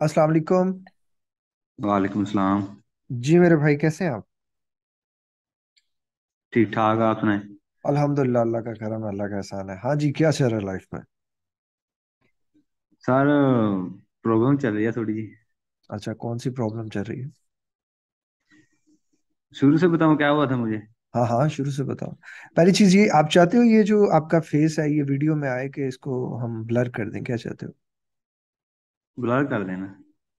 अस्सलाम वालेकुम। वालेकुम सलाम। जी मेरे भाई कैसे हैं आप? ठीक ठाक आप सुनाए। अल्हम्दुलिल्लाह अल्लाह का करम है, अल्लाह का एहसान है। हाँ जी क्या चल रहा है लाइफ में? सर प्रॉब्लम चल रही है थोड़ी जी। अच्छा कौन सी प्रॉब्लम चल रही है? शुरू से बताऊँ क्या हुआ था मुझे? हाँ हाँ शुरू से बताओ। पहली चीज़ ये आप चाहते हो ये जो आपका फेस है ये वीडियो में आए कि इसको हम ब्लर कर दें क्या चाहते हो? ब्लर कर देना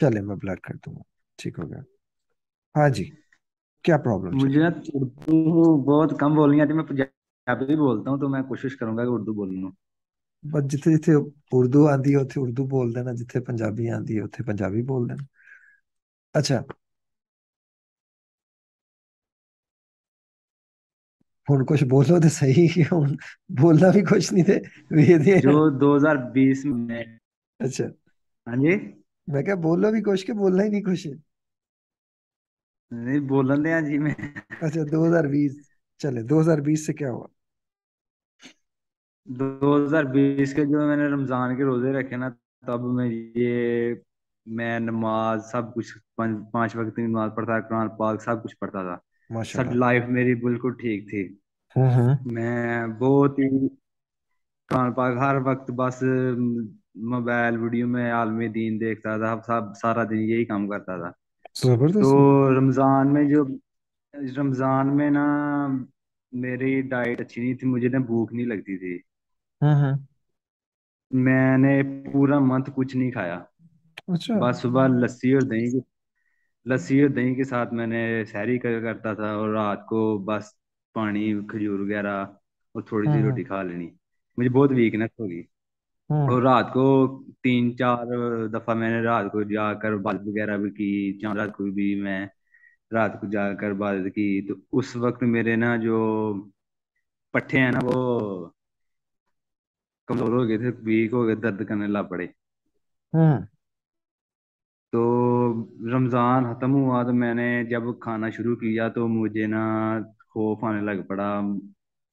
चले मैं ब्लर कर दूंगा ठीक हो गया हाँ जी क्या प्रॉब्लम चल मुझे ना उर्दू बहुत कम बोलनी आती मैं पंजाबी बोलता हूँ तो मैं कोशिश करूंगा कि उर्दू बोलूँ बस जिथे जिथे उर्दू आंदी है उथे उर्दू बोल देना जिथे पंजाबी आंदी है उथे पंजाबी बोल देना अच्छा ਹੁਣ ਕੁਝ ਬੋਲੋ ਤੇ ਸਹੀ ਹੁਣ ਬੋਲਣਾ ਵੀ ਕੁਝ नहीं थे ਵੇਦੇ जो 2020 में अच्छा हाँ जी। मैं क्या बोलो भी कुछ के बोलना ही नहीं कुछ। नहीं बोलन दे जी मैं। अच्छा 2020 चले 2020 से क्या हुआ? 2020 के जो मैंने रमज़ान के रोज़े रखे ना तब मैं ये मैं नमाज़ सब कुछ पाँच वक्त की नमाज़ पढ़ता कुरान पाक सब कुछ पढ़ता था। सब लाइफ मेरी बिल्कुल ठीक थी। हम्म हम्म। मैं बहुत ही कुरान पाक हर वक्त बस मोबाइल वीडियो में आलमी दीन देखता था सब सारा दिन यही काम करता था। तो रमज़ान में जो रमज़ान में ना मेरी डाइट अच्छी नहीं थी मुझे ना भूख नहीं लगती थी। हम्म हम्म मैंने पूरा मंथ कुछ नहीं खाया। अच्छा। बस सुबह लस्सी और दही की लस्सी और दही के साथ मैंने सहरी कर, करता था और रात को बस पानी खजूर वगैरह और थोड़ी सी हम्म रोटी खा लेनी। मुझे बहुत वीकनेस होगी। और रात को तीन चार दफ़ा मैंने रात को जाकर बात वगैरह भी की चार रात को भी मैं रात को जाकर बात की। तो उस वक्त मेरे ना जो पट्टे हैं ना वो कमज़ोर हो गए थे वीक हो गए दर्द करने लग पड़े। हम्म। तो रमज़ान खत्म हुआ तो मैंने जब खाना शुरू किया तो मुझे ना खौफ आने लग पड़ा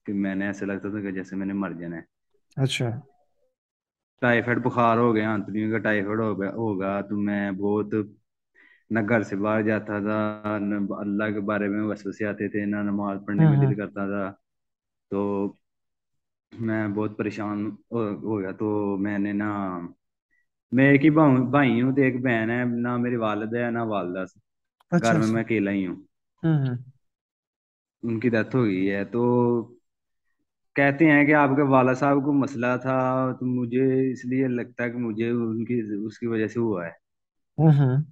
कि मैंने ऐसे लगता था कि जैसे मैंने मर जाना है। अच्छा। टाइफाइड बुखार हो गया आंतड़ियों का टाइफाइड हो गया होगा तो मैं बहुत न घर से बाहर जाता था न अल्लाह के बारे में वसवसे आते थे ना नमाज़ पढ़ने में दिल हम्म करता था तो मैं बहुत परेशान हो, हो गया तो मैंने ना मैं एक ही भाई हूँ तो एक बहन है ना मेरी वालद है ना वालदा अच्छा घर में अच्छा। मैं अकेला ही हूँ। हम्म उनकी डेथ हो गई है तो कहते हैं कि आपके वाला साहब को मसला था तो मुझे इसलिए लगता है कि मुझे उनकी उसकी वजह से हुआ है। हम्म हम्म।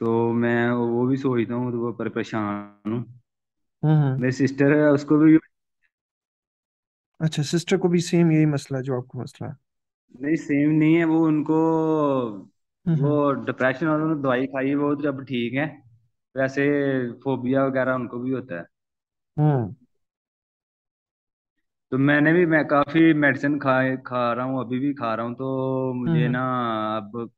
तो मैं वो भी सोचता हूँ तो वो पर परेशान हूँ। हम्म। मेरी सिस्टर है उसको भी अच्छा सिस्टर को भी सेम यही मसला जो आपको मसला है? नहीं सेम नहीं है वो उनको वो डिप्रेशन और उन्होंने दवाई खाई वो जब ठीक है वैसे फोबिया वगैरह उनको भी होता है। हम्म। तो मैंने भी मैं काफ़ी मेडिसिन खा खा रहा हूँ अभी भी खा रहा हूँ तो मुझे हम्म। ना अब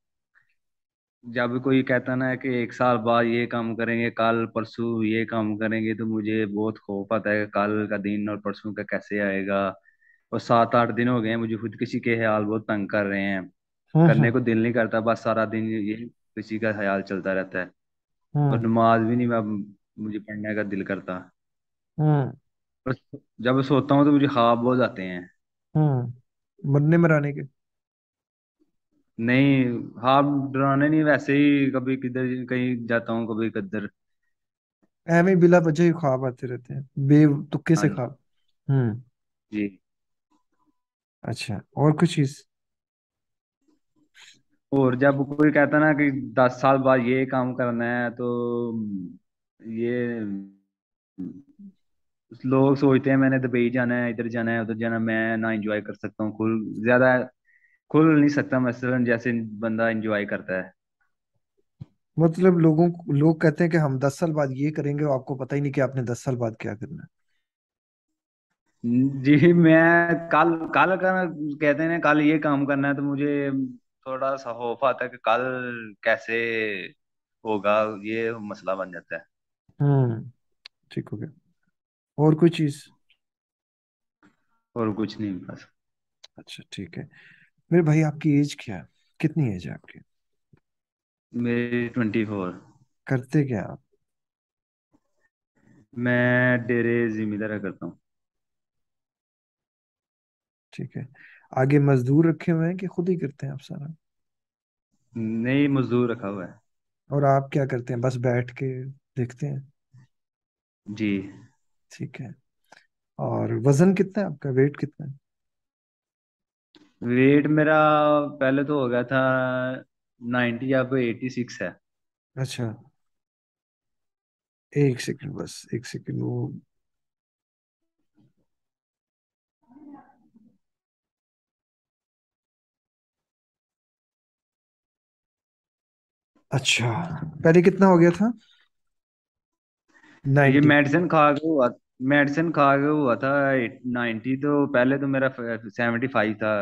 जब कोई कहता ना कि एक साल बाद ये काम करेंगे कल परसों ये काम करेंगे तो मुझे बहुत खौफ आता है कि कल का दिन और परसों का कैसे आएगा। और सात आठ दिन हो गए हैं मुझे खुद किसी के ख्याल बहुत तंग कर रहे हैं। करने हम्म। को दिल नहीं करता बस सारा दिन ये किसी का ख्याल चलता रहता है। और हम्म। नमाज़ भी नहीं मैं मुझे पढ़ने का दिल करता। हम्म। जब सोता हूँ तो मुझे ख्वाब बहुत आते हैं। हम्म मरने मराने के? नहीं ख्वाब डराने नहीं वैसे ही कभी किधर कहीं जाता हूँ कभी किधर ही बिला वजह ही ख्वाब आते रहते हैं बेतुके हाँ से ख्वाब। हम्म। जी। अच्छा और कुछ चीज़? और जब कोई कहता ना कि दस साल बाद ये काम करना है तो ये लोग सोचते हैं मैंने दुबई जाना है इधर जाना है उधर जाना मैं ना इंजॉय कर सकता हूँ खुल ज़्यादा खुल नहीं सकता मसलन जैसे बंदा एंजॉय करता है। मतलब लोगों लोग कहते हैं कि हम दस साल बाद ये करेंगे और आपको पता ही नहीं कि आपने दस साल बाद क्या करना है। जी मैं कल कल का कहते हैं कल ये काम करना है तो मुझे थोड़ा सा खौफ आता है कि कल कैसे होगा ये मसला बन जाता है है। हम्म ठीक हो गया। और कोई चीज़? और कुछ नहीं बस। अच्छा ठीक है। मेरे भाई आपकी एज क्या है? कितनी एज है आपकी? मेरी ट्वेंटी फोर। करते क्या आप? मैं डेरे जिम्मेदारा करता हूँ। ठीक है। आगे मजदूर रखे हुए हैं कि खुद ही करते हैं आप सारा? नहीं मजदूर रखा हुआ है। और आप क्या करते हैं? बस बैठ के देखते हैं? जी। ठीक है। और वज़न कितना है आपका? वेट कितना है? वेट मेरा पहले तो हो गया था नाइन्टी अब एटी सिक्स है। अच्छा। एक सेकंड बस एक सेकंड वो अच्छा पहले कितना हो गया था? ये नाइन्टी। मेडिसिन खा के हुआ मेडिसिन खा के हुआ था नाइन्टी तो पहले तो मेरा सेवेंटी फाइव था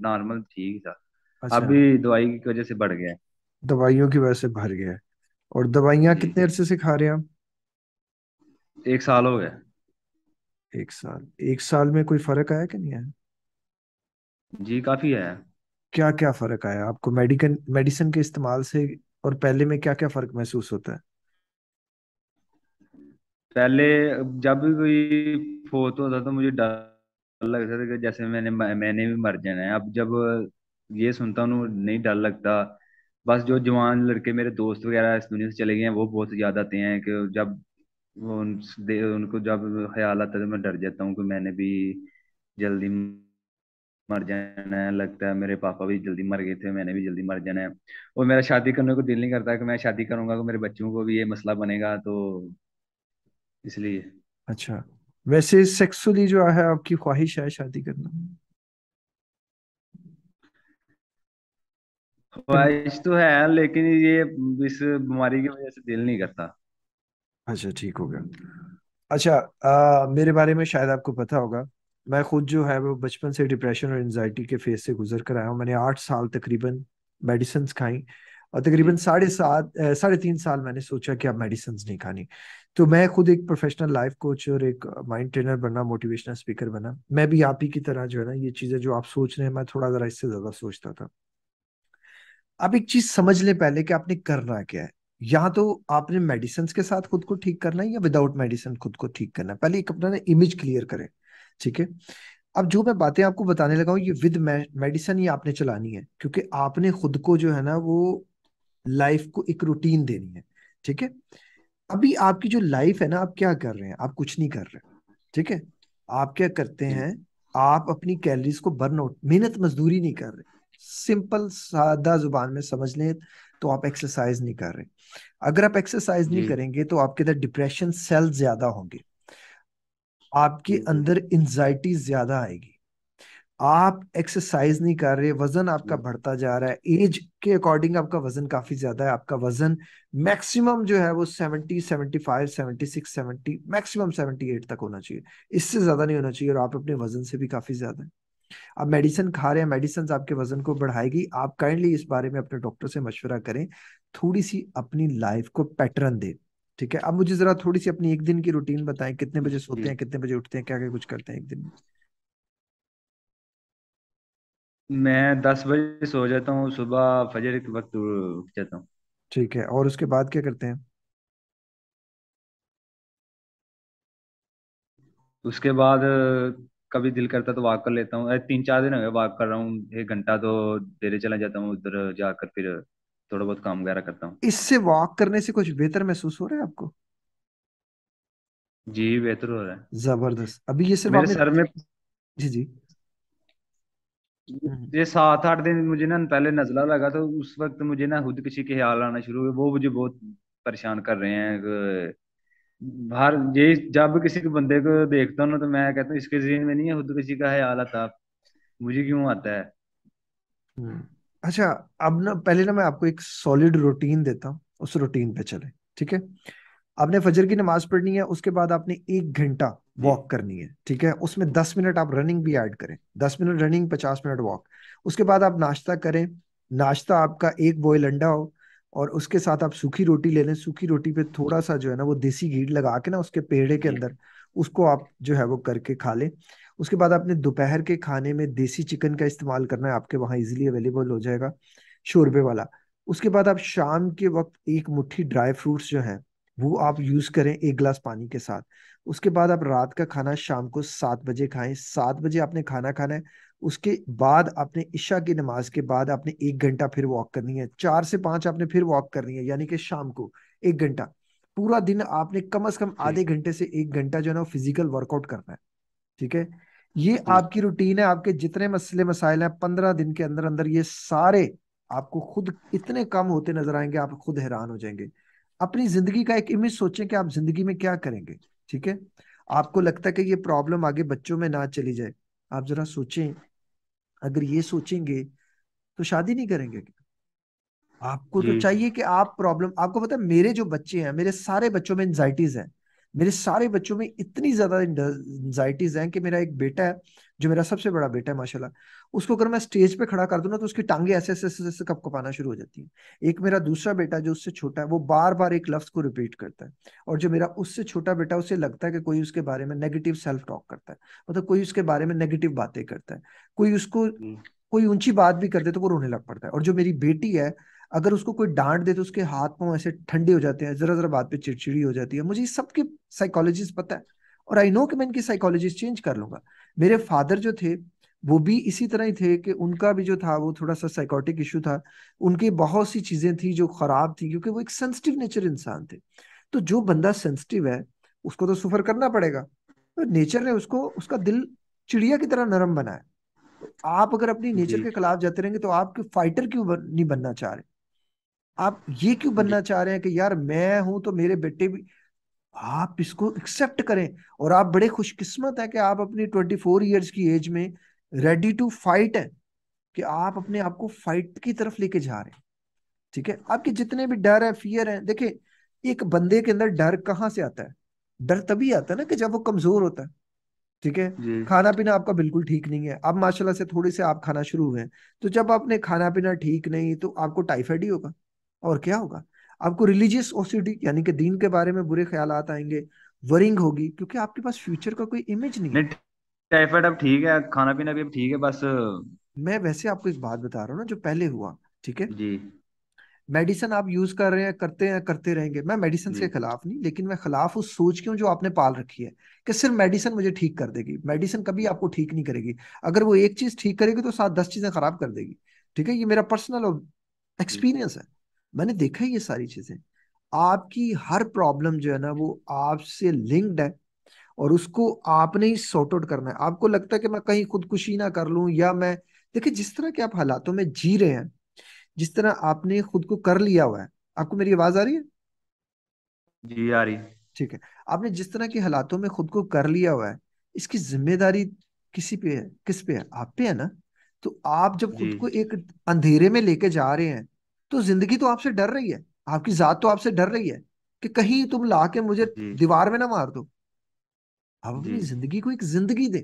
नॉर्मल ठीक था। अच्छा। अभी दवाई की वजह से बढ़ गया। है दवाइयों की वजह से भर गया। है और दवाइयाँ जी कितने अरसे से खा रहे हैं आप? एक साल हो गया। एक साल। एक साल में कोई फ़र्क आया कि नहीं आया? जी काफ़ी है क्या क्या फ़र्क आया? आपको मेडिकल मेडिसिन के इस्तेमाल से और पहले में क्या क्या फ़र्क महसूस होता है? पहले जब भी कोई फोत होता तो मुझे डर लगता था कि जैसे मैंने मैंने भी मर जाना है। अब जब ये सुनता हूँ नहीं डर लगता। बस जो जवान लड़के मेरे दोस्त वगैरह इस दुनिया से चले गए हैं वो बहुत याद आते हैं कि जब उन, उनको जब ख्याल आता है तो मैं डर जाता हूँ कि मैंने भी जल्दी मर जाना है। लगता है मेरे पापा भी जल्दी मर गए थे मैंने भी जल्दी मर जाना है। और मेरा शादी करने को दिल नहीं करता कि मैं शादी करूँगा तो मेरे बच्चों को भी ये मसला बनेगा तो इसलिए। अच्छा। वैसे सेक्सुअली जो है आपकी ख्वाहिश है शादी करना? ख्वाहिश तो है लेकिन ये इस बीमारी की वजह से दिल नहीं करता। अच्छा ठीक हो गया। अच्छा आ, मेरे बारे में शायद आपको पता होगा मैं खुद जो है वो बचपन से डिप्रेशन और एंजाइटी के फ़ेज़ से गुजर कर आया हूँ। मैंने आठ साल तकरीबन मेडिसिन खाई। और तकरीबन साढ़े सात साढ़े तीन साल मैंने सोचा कि अब मेडिसिन नहीं खानी। तो मैं खुद एक प्रोफेशनल लाइफ कोच और एक माइंड ट्रेनर बना मोटिवेशनल स्पीकर बना। मैं भी आप ही की तरह जो है ना ये चीज़ें जो आप सोच रहे हैं मैं थोड़ा जरा इससे ज़्यादा सोचता था। आप एक चीज़ समझ लें पहले कि आपने करना क्या है। या तो आपने मेडिसिन के साथ खुद को ठीक करना है या विदाउट मेडिसिन खुद को ठीक करना है। पहले एक अपना ना इमेज क्लियर करें ठीक है? अब जो मैं बातें आपको बताने लगा हूँ ये विद मेडिसिन ही आपने चलानी है। क्योंकि आपने खुद को जो है ना वो लाइफ को एक रूटीन देनी है ठीक है? अभी आपकी जो लाइफ है ना आप क्या कर रहे हैं? आप कुछ नहीं कर रहे ठीक है? आप क्या करते हैं आप अपनी कैलोरीज को बर्न आउट मेहनत मजदूरी नहीं कर रहे। सिंपल सादा ज़ुबान में समझ लें तो आप एक्सरसाइज नहीं कर रहे। अगर आप एक्सरसाइज नहीं करेंगे तो आपके अंदर डिप्रेशन सेल ज़्यादा होंगे। आपके अंदर एंजाइटी ज़्यादा आएगी। आप एक्सरसाइज नहीं कर रहे वज़न आपका बढ़ता जा रहा है एज के अकॉर्डिंग आपका वज़न काफ़ी ज़्यादा है आपका वज़न मैक्सिमम जो है वो seventy seventy five seventy six seventy maximum seventy eight तक होना चाहिए। इससे ज़्यादा नहीं होना चाहिए और आप अपने वज़न से भी काफ़ी ज़्यादा है। आप मेडिसिन खा रहे हैं मेडिसिन आपके वज़न को बढ़ाएगी। आप काइंडली इस बारे में अपने डॉक्टर से मशवरा करें थोड़ी सी अपनी लाइफ को पैटर्न दे ठीक है? अब मुझे जरा थोड़ी सी अपनी एक दिन की रूटीन बताएँ कितने बजे सोते हैं कितने बजे उठते हैं क्या क्या कुछ करते हैं एक दिन में। मैं दस बजे सो जाता हूँ सुबह फजर के वक्त उठ जाता हूँ। ठीक है और उसके बाद क्या करते हैं? उसके बाद कभी दिल करता तो वॉक कर लेता हूँ। अरे तीन चार दिन हो गए वॉक कर रहा हूँ। एक घंटा तो देरे चला जाता हूँ उधर जाकर फिर थोड़ा बहुत काम वगैरह करता हूँ। इससे वॉक करने से कुछ बेहतर महसूस हो रहा है आपको? जी बेहतर हो रहा है। ज़बरदस्त। अभी ये सिर्फ़ मेरे आपने सर में जी जी। ये सात आठ दिन मुझे ना पहले नजला लगा तो उस वक्त मुझे ना खुद किसी के ख्याल आना शुरू हुए। वो मुझे बहुत परेशान कर रहे हैं। बाहर ये जब किसी के बंदे को देखता हूँ ना तो मैं कहता हूँ, इसके जहन में नहीं है खुद किसी का ख्याल आता? मुझे क्यों आता है? हम्म। अच्छा अब ना, पहले ना मैं आपको एक सॉलिड रूटीन देता हूँ। उस रूटीन पे चले, ठीक है? आपने फजर की नमाज़ पढ़नी है उसके बाद आपने एक घंटा वॉक करनी है ठीक है? उसमें दस मिनट आप रनिंग भी ऐड करें। दस मिनट रनिंग पचास मिनट वॉक उसके बाद आप नाश्ता करें। नाश्ता आपका एक बॉयल अंडा हो और उसके साथ आप सूखी रोटी ले लें। सूखी रोटी पे थोड़ा सा जो है ना वो देसी घी लगा के ना उसके पेड़े के अंदर उसको आप जो है वो करके खा लें। उसके बाद आपने दोपहर के खाने में देसी चिकन का इस्तेमाल करना है आपके वहाँ इजिली अवेलेबल हो जाएगा शोरबे वाला। उसके बाद आप शाम के वक्त एक मुट्ठी ड्राई फ्रूट्स जो है वो आप यूज़ करें एक गिलास पानी के साथ। उसके बाद आप रात का खाना शाम को सात बजे खाएँ। सात बजे आपने खाना खाना है। उसके बाद आपने ईशा की नमाज़ के बाद आपने एक घंटा फिर वॉक करनी है। चार से पाँच आपने फिर वॉक करनी है यानी कि शाम को एक घंटा। पूरा दिन आपने कम अज कम आधे घंटे से एक घंटा जो है ना फ़िज़िकल वर्कआउट करना है। ठीक है? ये आपकी रूटीन है आपके जितने मसले मसाइल हैं पंद्रह दिन के अंदर अंदर ये सारे आपको खुद इतने कम होते नज़र आएँगे आप खुद हैरान हो जाएँगे। अपनी ज़िंदगी का एक इमेज सोचें कि आप ज़िंदगी में क्या करेंगे ठीक है? आपको लगता है कि ये प्रॉब्लम आगे बच्चों में ना चली जाए। आप जरा सोचें अगर ये सोचेंगे तो शादी नहीं करेंगे आपको तो चाहिए कि आप प्रॉब्लम आपको पता है मेरे जो बच्चे हैं मेरे सारे बच्चों में एंजाइटीज हैं। मेरे सारे बच्चों में इतनी ज़्यादा एंजाइटीज हैं कि मेरा एक बेटा है जो मेरा सबसे बड़ा बेटा है माशाल्लाह उसको अगर मैं स्टेज पे खड़ा कर दूँ ना तो उसकी टांगे ऐसे ऐसे ऐसे ऐसे कपकपाना शुरू हो जाती है। एक मेरा दूसरा बेटा जो उससे छोटा है वो बार बार एक लफ्ज को रिपीट करता है और जो मेरा उससे छोटा बेटा उसे लगता है कि कोई उसके बारे में नेगेटिव सेल्फ टॉक करता है मतलब कोई उसके बारे में नेगेटिव बातें करता है कोई उसको कोई ऊँची बात भी कर दे तो वो रोने लग पड़ता है और जो मेरी बेटी है अगर उसको कोई डांट दे तो उसके हाथ पाँव ऐसे ठंडे हो जाते हैं जरा जरा बात पे चिड़चिड़ी हो जाती है। मुझे सबकी साइकोलॉजिस्ट पता है और आई नो कि मैं इनकी साइकोलॉजिस्ट चेंज कर लूँगा। मेरे फादर जो थे वो भी इसी तरह ही थे कि उनका भी जो था वो थोड़ा सा साइकोटिक इशू था। उनकी बहुत सी चीज़ें थी जो खराब थी क्योंकि वो एक सेंसिटिव नेचर इंसान थे। तो जो बंदा सेंसिटिव है उसको तो सफ़र करना पड़ेगा। तो नेचर ने उसको उसका दिल चिड़िया की तरह नरम बनाया। आप अगर अपनी नेचर के खिलाफ जाते रहेंगे तो आप फाइटर क्यों बन, नहीं बनना चाह रहे? आप ये क्यों बनना चाह रहे हैं कि यार मैं हूँ तो मेरे बेटे भी आप इसको एक्सेप्ट करें। और आप बड़े खुशकिस्मत है कि आप अपनी ट्वेंटी फोर ईयर्स की एज में रेडी टू फाइट है कि आप अपने आप को फाइट की तरफ़ लेके जा रहे हैं। ठीक है? आपके जितने भी डर है फियर है देखिए एक बंदे के अंदर डर कहाँ से आता है? डर तभी आता है ना कि जब वो कमज़ोर होता है। ठीक है? खाना पीना आपका बिल्कुल ठीक नहीं है। अब माशाल्लाह से थोड़े से आप खाना शुरू हुए हैं। तो जब आपने खाना पीना ठीक नहीं तो आपको टाइफाइड ही होगा। और क्या होगा? आपको रिलीजियस ओसिटी यानी कि दीन के बारे में बुरे ख्याल आएँगे वरिंग होगी क्योंकि आपके पास फ्यूचर का कोई इमेज नहीं है। टाइफाइड अब ठीक है खाना पीना भी अब ठीक है बस मैं वैसे आपको एक बात बता रहा हूँ ना जो पहले हुआ ठीक है? जी। मेडिसिन आप यूज़ कर रहे हैं करते हैं करते रहेंगे। मैं मेडिसिन के खिलाफ नहीं लेकिन मैं खिलाफ उस सोच की हूँ जो आपने पाल रखी है कि सिर्फ़ मेडिसिन मुझे ठीक कर देगी। मेडिसिन कभी आपको ठीक नहीं करेगी। अगर वो एक चीज़ ठीक करेगी तो सात दस चीज़ें खराब कर देगी। ठीक है? ये मेरा पर्सनल एक्सपीरियंस है। मैंने देखा है ये सारी चीज़ें। आपकी हर प्रॉब्लम जो है ना वो आपसे लिंक्ड है और उसको आपने ही सॉर्ट आउट करना है। आपको लगता है कि मैं कहीं खुदकुशी ना कर लूँ या मैं देखिए जिस तरह के आप हालातों में जी रहे हैं जिस तरह आपने खुद को कर लिया हुआ है आपको मेरी आवाज़ आ रही है? जी आ रही ठीक है। आपने जिस तरह के हालातों में खुद को कर लिया हुआ है इसकी ज़िम्मेदारी किसी पे है किस पे है? आप पे है ना? तो आप जब खुद को एक अंधेरे में लेके जा रहे हैं तो जिंदगी तो आपसे डर रही है आपकी जात तो आपसे डर रही है कि कहीं तुम लाके मुझे जी दीवार में ना मार दो आप जी अपनी जिंदगी को एक जिंदगी दे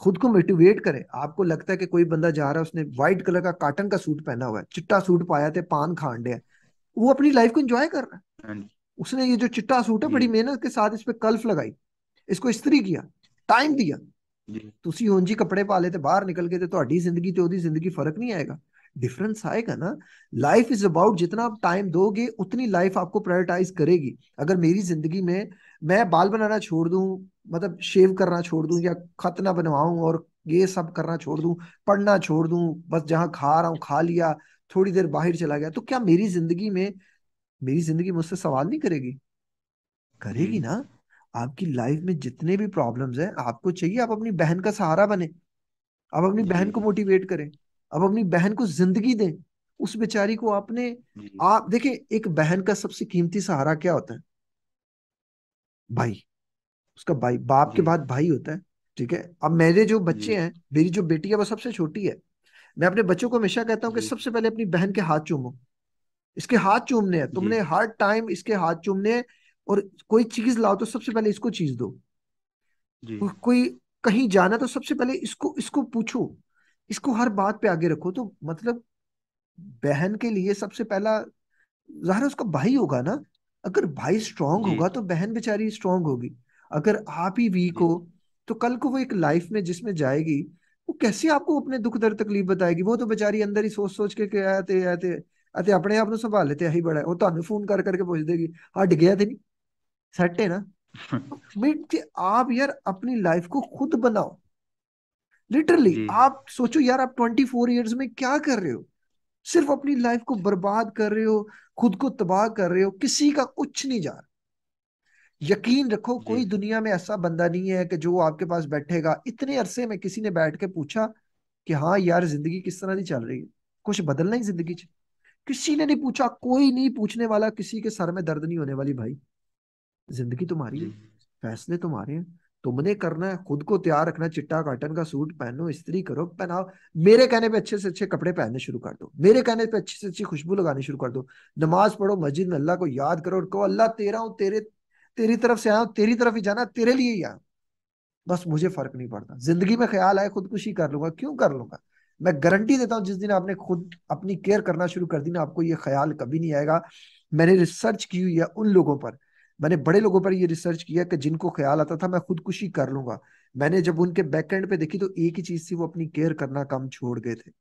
खुद को मोटिवेट करें आपको लगता है कि कोई बंदा जा रहा है उसने व्हाइट कलर का कॉटन का सूट पहना हुआ है चिट्टा सूट पाया थे पान खान डे वो अपनी लाइफ को एंजॉय कर रहा है हाँ जी उसने ये जो चिट्टा सूट है जी बड़ी मेहनत के साथ इस पे कल्फ लगाई इसको इस्त्री किया टाइम दिया जी ਤੁਸੀਂ ਉਂਝ ਹੀ ਕੱਪੜੇ ਪਾ ਲਏ ਤੇ ਬਾਹਰ ਨਿਕਲ ਕੇ ਤੇ ਤੁਹਾਡੀ ਜ਼ਿੰਦਗੀ ਤੇ ਉਹਦੀ ਜ਼ਿੰਦਗੀ फर्क नहीं आएगा डिफरेंस आएगा ना? लाइफ इज़ अबाउट जितना आप टाइम दोगे उतनी लाइफ आपको प्रायोरिटाइज करेगी। अगर मेरी ज़िंदगी में मैं बाल बनाना छोड़ दूँ मतलब शेव करना छोड़ दूँ या खत ना बनवाऊं और ये सब करना छोड़ दूँ पढ़ना छोड़ दूँ बस जहाँ खा रहा हूँ खा लिया थोड़ी देर बाहर चला गया तो क्या मेरी ज़िंदगी में मेरी ज़िंदगी मुझसे सवाल नहीं करेगी? करेगी ना? आपकी लाइफ में जितने भी प्रॉब्लम्स हैं आपको चाहिए आप अपनी बहन का सहारा बने। आप अपनी बहन को मोटिवेट करें। आप अपनी बहन को ज़िंदगी दें। उस बेचारी को आपने आप देखिए एक बहन का सबसे कीमती सहारा क्या होता है? भाई। उसका भाई बाप के बाद भाई होता है ठीक है? अब मेरे जो बच्चे हैं मेरी जो बेटी है वो सबसे छोटी है। मैं अपने बच्चों को हमेशा कहता हूँ कि सबसे पहले अपनी बहन के हाथ चूमो। इसके हाथ चूमने हैं। तुमने हर टाइम इसके हाथ चूमने और कोई चीज़ लाओ तो सबसे पहले इसको चीज़ दो। कोई कहीं जाना तो सबसे पहले इसको इसको पूछो। इसको हर बात पे आगे रखो तो मतलब बहन के लिए सबसे पहला जाहिर है उसका भाई होगा ना अगर भाई स्ट्रांग जी होगा तो बहन बेचारी स्ट्रांग होगी अगर आप ही वीक जी हो तो कल को वो एक लाइफ में जिसमें जाएगी वो कैसे आपको अपने दुख दर्द तकलीफ बताएगी वो तो बेचारी अंदर ही सोच सोच के के आते आते ਅਤੇ ਆਪਣੇ ਆਪ ਨੂੰ ਸੰਭਾਲ ਲੈ ਤੇ ਇਹੀ ਬੜਾ ਹੈ ਉਹ ਤੁਹਾਨੂੰ ਫੋਨ ਕਰ ਕਰਕੇ ਪੁੱਛ ਦੇਗੀ ਹਟ ਗਿਆ ਤੇ नहीं सेट है ना मीट आप यार अपनी लाइफ को खुद बनाओ लिटरली आप सोचो यार आप ट्वेंटी फोर ईयर्स में क्या कर रहे हो? सिर्फ़ अपनी लाइफ को बर्बाद कर रहे हो खुद को तबाह कर रहे हो किसी का कुछ नहीं जा रहा। यकीन रखो कोई दुनिया में ऐसा बंदा नहीं है कि जो आपके पास बैठेगा। इतने अरसे में किसी ने बैठ के पूछा कि हाँ यार ज़िंदगी किस तरह की चल रही है? कुछ बदलना ही ज़िंदगी च? किसी ने नहीं पूछा कोई नहीं पूछने वाला किसी के सर में दर्द नहीं होने वाली भाई। ज़िंदगी तुम्हारी है फैसले तुम्हारे हैं। तुमने करना है, खुद को तैयार रखना चिट्टा कॉटन का सूट पहनो, इस्त्री करो, पहनाओ। मेरे कहने पे अच्छे से अच्छे कपड़े पहनने शुरू कर दो। मेरे कहने पे अच्छी से अच्छी खुशबू लगानी शुरू कर दो। नमाज़ पढ़ो, मस्जिद में अल्लाह को याद करो, और कहो, अल्लाह, तेरा हूँ, तेरे, तेरी तरफ़ से आया तेरी तरफ़ ही जाना तेरे लिए ही आया बस मुझे फ़र्क नहीं पड़ता। ज़िंदगी में ख्याल आए, खुदकुशी कर लूँगा। क्यों कर लूँगा? मैं गारंटी देता हूँ, जिस दिन आपने खुद अपनी केयर करना शुरू कर दी ना, आपको ये ख्याल कभी नहीं आएगा। मैंने रिसर्च की हुई है उन लोगों पर। मैंने बड़े लोगों पर ये रिसर्च किया कि जिनको ख्याल आता था मैं खुदकुशी कर लूँगा। मैंने जब उनके बैक एंड पे देखी तो एक ही चीज़ थी वो अपनी केयर करना कम छोड़ गए थे।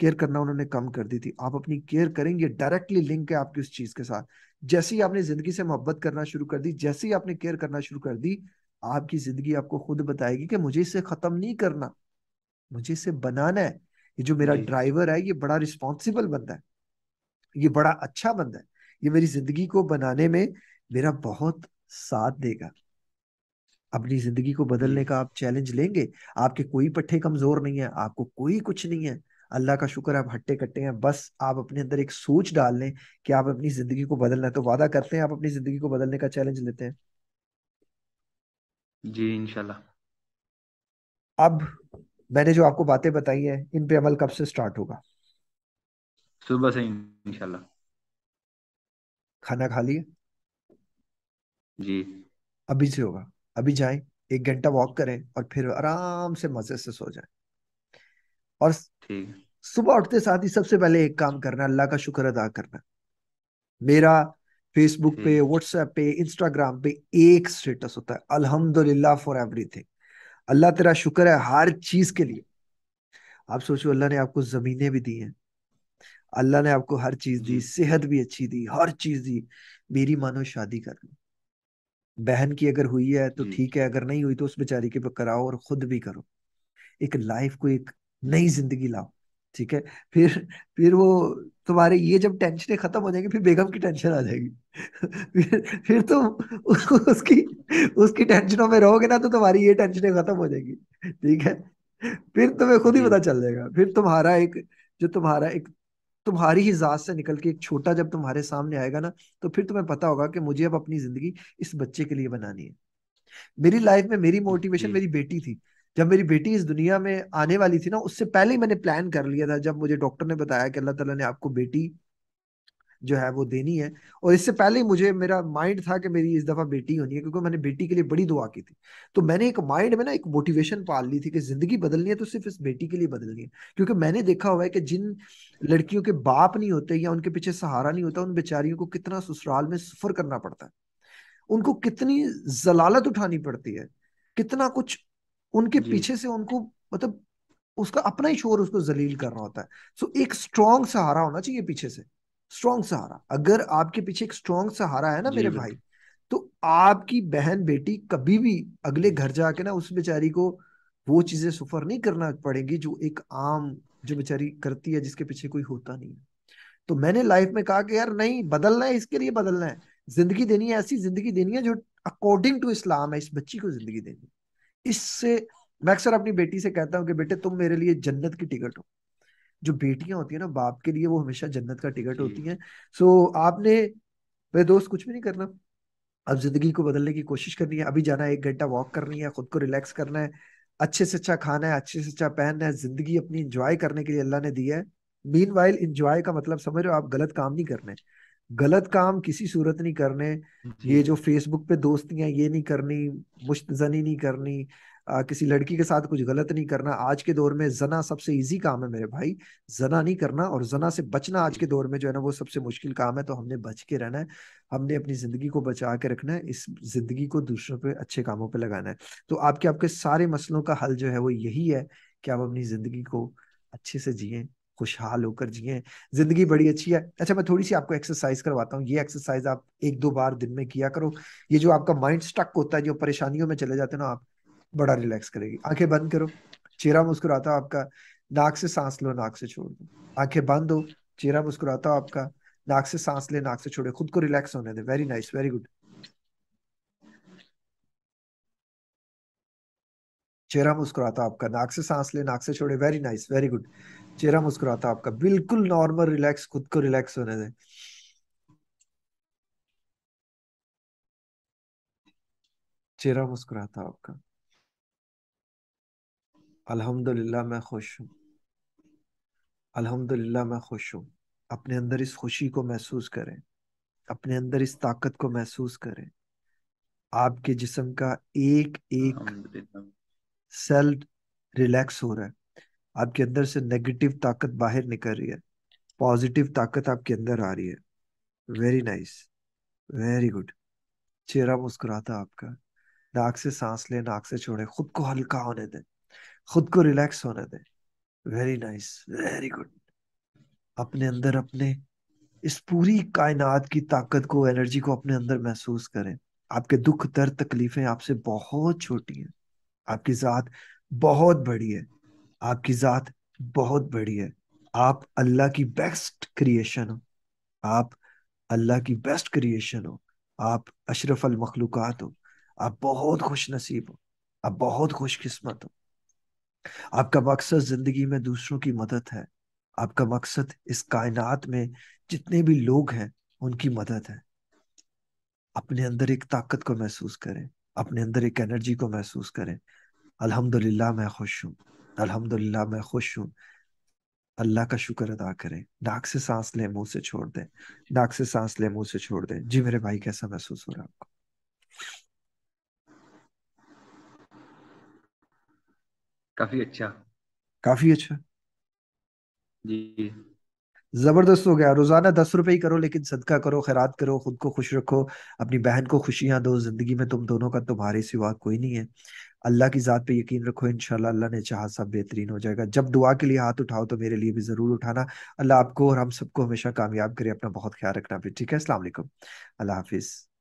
केयर करना उन्होंने कम कर दी थी। आप अपनी केयर करेंगे डायरेक्टली लिंक है आपकी उस चीज़ के साथ। जैसे ही आपने ज़िंदगी से मोहब्बत करना शुरू कर दी जैसे ही आपने केयर करना शुरू कर दी आपकी ज़िंदगी आपको खुद बताएगी कि मुझे इसे खत्म नहीं करना मुझे इसे बनाना है। ये जो मेरा ड्राइवर है ये बड़ा रिस्पॉन्सिबल बंदा है। ये बड़ा अच्छा बंदा है। ये मेरी ज़िंदगी को बनाने में मेरा बहुत साथ देगा। अपनी ज़िंदगी को बदलने का आप चैलेंज लेंगे आपके कोई पट्टे कमज़ोर नहीं है आपको कोई कुछ नहीं है। अल्लाह का शुक्र है आप हट्टे कट्टे हैं बस आप अपने अंदर एक सोच डाल लें कि आप अपनी ज़िंदगी को बदलना है। तो वादा करते हैं आप अपनी ज़िंदगी को बदलने का चैलेंज लेते हैं। जी इंशाल्लाह। अब मैंने जो आपको बातें बताई हैं इन पे अमल कब से स्टार्ट होगा? सुबह से इंशाल्लाह। खाना खा लिया जी। अभी से होगा। अभी जाए एक घंटा वॉक करें और फिर आराम से मज़े से सो जाए। और ठीक। सुबह उठते साथ ही सबसे पहले एक काम करना अल्लाह का शुक्र अदा करना। मेरा फेसबुक पे व्हाट्सएप पे इंस्टाग्राम पे एक स्टेटस होता है अल्हम्दुलिल्लाह फॉर एवरीथिंग अल्लाह तेरा शुक्र है हर चीज़ के लिए। आप सोचो अल्लाह ने आपको जमीनें भी दी हैं। अल्लाह ने आपको हर चीज़ दी सेहत भी अच्छी दी हर चीज़ दी। मेरी मानो शादी कर लो। बहन की अगर हुई है तो ठीक है अगर नहीं हुई तो उस बेचारी के पे कराओ और खुद भी करो। एक लाइफ को एक नई ज़िंदगी लाओ ठीक है? फिर फिर वो तुम्हारे ये जब टेंशनें खत्म हो जाएँगी फिर बेगम की टेंशन आ जाएगी। फिर फिर तुम तो उसकी उसकी टेंशनों में रहोगे ना तो तुम्हारी ये टेंशनें खत्म हो जाएगी ठीक है? फिर तुम्हें खुद ही पता चल जाएगा। फिर तुम्हारा एक जो तुम्हारा एक तुम्हारी ही जात से निकल के एक छोटा जब तुम्हारे सामने आएगा ना तो फिर तुम्हें पता होगा कि मुझे अब अपनी ज़िंदगी इस बच्चे के लिए बनानी है। मेरी लाइफ में मेरी मोटिवेशन मेरी बेटी थी। जब मेरी बेटी इस दुनिया में आने वाली थी ना उससे पहले ही मैंने प्लान कर लिया था जब मुझे डॉक्टर ने बताया कि अल्लाह तला ने आपको बेटी जो है वो देनी है। और इससे पहले ही मुझे मेरा माइंड था कि मेरी इस दफ़ा बेटी होनी है क्योंकि मैंने बेटी के लिए बड़ी दुआ की थी। तो मैंने एक माइंड में ना एक मोटिवेशन पाल ली थी कि ज़िंदगी बदलनी है तो सिर्फ़ इस बेटी के लिए बदलनी है। क्योंकि मैंने देखा हुआ है कि जिन लड़कियों के बाप नहीं होते या उनके पीछे सहारा नहीं होता उन बेचारियों को कितना ससुराल में सफ़र करना पड़ता है। उनको कितनी जलालत उठानी पड़ती है कितना कुछ उनके पीछे से उनको मतलब उसका अपना ही शोर उसको जलील कर रहा होता है। सो एक स्ट्रॉन्ग सहारा होना चाहिए पीछे से। स्ट्रॉन्ग सहारा अगर आपके पीछे एक स्ट्रॉन्ग सहारा है ना मेरे भाई तो आपकी बहन बेटी कभी भी अगले घर जाके ना उस बेचारी को वो चीज़ें सफ़र नहीं करना पड़ेगी जो एक आम जो बेचारी करती है जिसके पीछे कोई होता नहीं है। तो मैंने लाइफ में कहा कि यार नहीं बदलना है इसके लिए बदलना है। ज़िंदगी देनी है ऐसी ज़िंदगी देनी है जो अकॉर्डिंग टू इस्लाम है इस बच्ची को ज़िंदगी देनी है। इससे मैं अक्सर अपनी बेटी से कहता हूँ कि बेटे तुम मेरे लिए जन्नत की टिकट हो। जो बेटियाँ होती है ना बाप के लिए वो हमेशा जन्नत का टिकट होती हैं। सो so, आपने मेरे दोस्त कुछ भी नहीं करना। अब ज़िंदगी को बदलने की कोशिश करनी है। अभी जाना है एक घंटा वॉक करनी है खुद को रिलैक्स करना है। अच्छे से अच्छा खाना है अच्छे से अच्छा पहनना है ज़िंदगी अपनी इंजॉय करने के लिए अल्लाह ने दिया है। मीन वाइल इंजॉय का मतलब समझ रहे हो आप गलत काम नहीं करने गलत काम किसी सूरत नहीं करने। ये जो फेसबुक पे दोस्तियाँ ये नहीं करनी मुश्तजनी नहीं करनी। आ, किसी लड़की के साथ कुछ गलत नहीं करना। आज के दौर में जना सबसे इजी काम है मेरे भाई। जना नहीं करना और जना से बचना आज के दौर में जो है ना वो सबसे मुश्किल काम है तो हमने बच के रहना है। हमने अपनी ज़िंदगी को बचा के रखना है इस ज़िंदगी को दूसरों पे अच्छे कामों पे लगाना है। तो आपके आपके सारे मसलों का हल जो है वो यही है कि आप अपनी ज़िंदगी को अच्छे से जिए खुशहाल होकर जिए। ज़िंदगी बड़ी अच्छी है। अच्छा मैं थोड़ी सी आपको एक्सरसाइज करवाता हूँ। ये एक्सरसाइज आप एक दो बार दिन में किया करो। ये जो आपका माइंड स्टक होता है जो परेशानियों में चले जाते हैं ना आप बड़ा रिलैक्स करेगी। आँखें बंद करो। चेहरा मुस्कुराता आपका। नाक से सांस लो, नाक से छोड़ दो। आँखें बंद हो, चेहरा मुस्कुराता आपका। नाक से सांस ले, नाक से छोड़े। खुद को रिलैक्स होने दे। वेरी नाइस वेरी गुड चेहरा मुस्कुराता आपका। नाक से सांस ले, नाक से छोड़े। वेरी नाइस वेरी गुड चेहरा मुस्कुराता आपका। बिल्कुल नॉर्मल रिलैक्स खुद को रिलैक्स होने दे। चेहरा मुस्कुराता आपका। अल्हम्दुलिल्लाह मैं खुश हूँ। अल्हम्दुलिल्लाह मैं खुश हूँ। अपने अंदर इस खुशी को महसूस करें। अपने अंदर इस ताकत को महसूस करें। आपके जिस्म का एक एक सेल रिलैक्स हो रहा है। आपके अंदर से नेगेटिव ताकत बाहर निकल रही है। पॉजिटिव ताकत आपके अंदर आ रही है। Very nice. Very good. चेहरा मुस्कुराता आपका। नाक से सांस ले नाक से छोड़े। खुद को हल्का होने दें। खुद को रिलैक्स होने दें। वेरी नाइस वेरी गुड अपने अंदर अपने, इस पूरी कायनात की ताकत को एनर्जी को अपने अंदर महसूस करें। आपके दुख, दर्द, तकलीफें आपसे बहुत छोटी हैं। आपकी जात बहुत बड़ी है। आपकी जात बहुत बड़ी है। आप अल्लाह की बेस्ट क्रिएशन हो। आप अल्लाह की बेस्ट क्रिएशन हो। आप अशरफ अल मखलूक़ात हो। आप बहुत खुश नसीब हो। आप बहुत खुशकिस्मत हो। आपका मकसद ज़िंदगी में दूसरों की मदद है। आपका मकसद इस कायनात में जितने भी लोग हैं, उनकी मदद है। अपने अंदर एक ताकत को महसूस करें, अपने अंदर एक एनर्जी को महसूस करें। अल्हम्दुलिल्लाह मैं खुश हूँ। अल्हम्दुलिल्लाह मैं खुश हूँ। अल्लाह का शुक्र अदा करें। नाक से सांस लें, मुँह से छोड़ दें। नाक से सांस लें, मुँह से छोड़ दें। जी मेरे भाई, कैसा महसूस हो रहा है आपको? काफ़ी अच्छा। काफ़ी अच्छा। जी। ज़बरदस्त हो गया। रोज़ाना दस रुपए ही करो लेकिन सदका करो खैरात करो खुद को खुश रखो अपनी बहन को खुशियाँ दो ज़िंदगी में तुम दोनों का तुम्हारे सिवा कोई नहीं है। अल्लाह की जात पे यकीन रखो इंशाल्लाह अल्लाह ने चाहा सब बेहतरीन हो जाएगा। जब दुआ के लिए हाथ उठाओ तो मेरे लिए भी ज़रूर उठाना। अल्लाह आपको और हम सबको हमेशा कामयाब करे अपना बहुत ख्याल रखना फिर ठीक है वालेकुम। अल्लाह हाफिज।